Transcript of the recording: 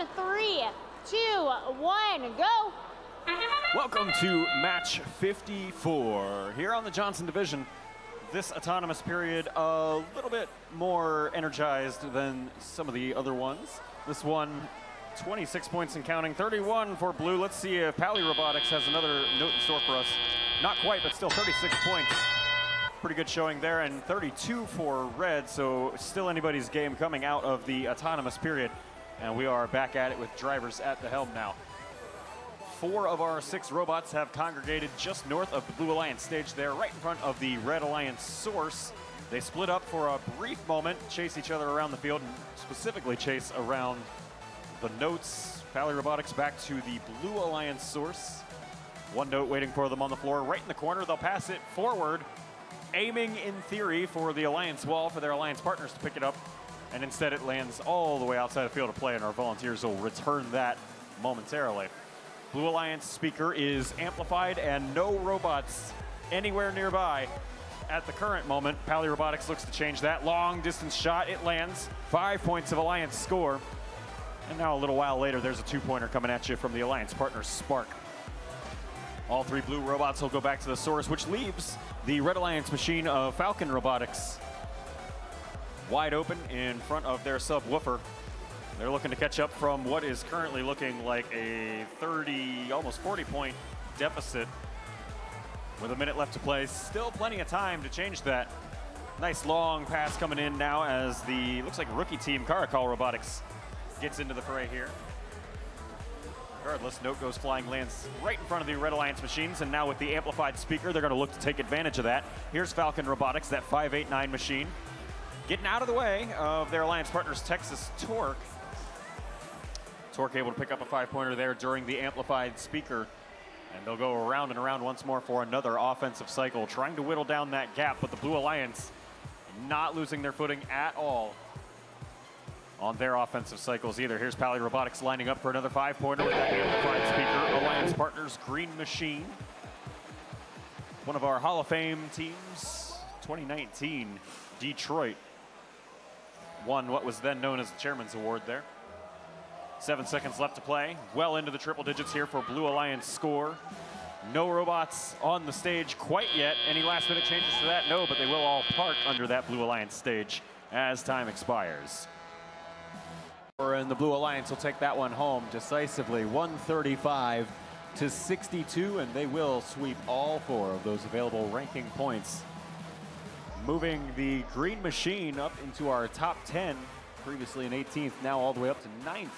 in three, two, one, go. Welcome to match 54 here on the Johnson Division. This autonomous period a little bit more energized than some of the other ones. This one 26 points and counting, 31 for blue. Let's see if Paly Robotics has another note in store for us. Not quite, but still 36 points. Pretty good showing there, and 32 for red, so still anybody's game coming out of the autonomous period. And we are back at it with drivers at the helm now. Four of our six robots have congregated just north of the Blue Alliance stage there, right in front of the Red Alliance source. They split up for a brief moment, chase each other around the field, and specifically chase around the notes. Paly Robotics back to the Blue Alliance source. One note waiting for them on the floor, right in the corner. They'll pass it forward, aiming in theory for the Alliance wall for their Alliance partners to pick it up. And instead it lands all the way outside the field of play, and our volunteers will return that momentarily. Blue Alliance speaker is amplified and no robots anywhere nearby. At the current moment, Paly Robotics looks to change that. Long distance shot, it lands. Five points of Alliance score. And now a little while later, there's a two-pointer coming at you from the Alliance partner, Spark. All three blue robots will go back to the source, which leaves the Red Alliance machine of Falcon Robotics wide open in front of their subwoofer. They're looking to catch up from what is currently looking like a 30, almost 40 point deficit with a minute left to play. Still plenty of time to change that. Nice long pass coming in now as the, looks like rookie team, Caracal Robotics, gets into the fray here. Regardless, note goes flying, lands right in front of the Red Alliance machines, and now with the amplified speaker, they're gonna look to take advantage of that. Here's Falcon Robotics, that 589 machine, getting out of the way of their Alliance partners, Texas Torque. Torque able to pick up a five-pointer there during the amplified speaker. And they'll go around and around once more for another offensive cycle, trying to whittle down that gap, but the Blue Alliance not losing their footing at all on their offensive cycles either. Here's Paly Robotics lining up for another five-pointer with that amplified speaker. Alliance partners, Green Machine. One of our Hall of Fame teams, 2019, Detroit, won what was then known as the Chairman's Award there. Seven seconds left to play. Well into the triple digits here for Blue Alliance score. No robots on the stage quite yet. Any last minute changes to that? No, but they will all park under that Blue Alliance stage as time expires. And the Blue Alliance will take that one home decisively, 135 to 62, and they will sweep all four of those available ranking points. Moving the Green Machine up into our top 10, previously in 18th, now all the way up to 9th